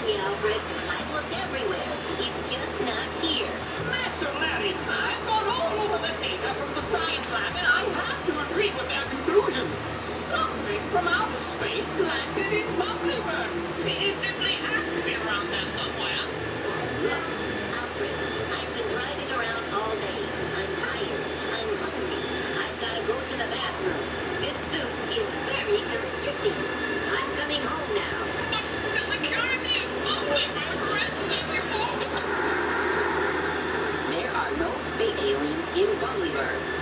Alfred. I've looked everywhere. It's just not here. Master Larry, I've gone all over the data from the science lab, and I have to agree with their conclusions. Something from outer space landed in Bumbleburn. It simply has to be around there somewhere. Look, Alfred, I've been driving around all day. I'm tired. I'm hungry. I've got to go to the bathroom. This is very. what we were.